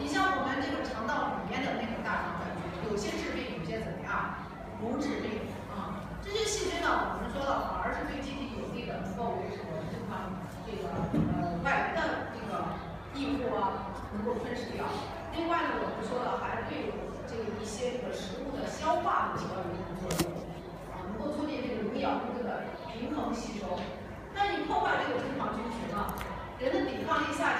你像我们这个肠道里面的那个大肠杆菌，有些治病，有些怎么样？不治病啊。这些细菌呢，我们说了，反而是对机体有利的，能够维持我们正常这个呃外的这个异物啊，能够吞噬掉。另外呢，我们说了，还对这个一些这个食物的消化起到一定的作用啊，能够促进这个营养物质的平衡吸收。那你破坏这个正常菌群了，人的抵抗力下降。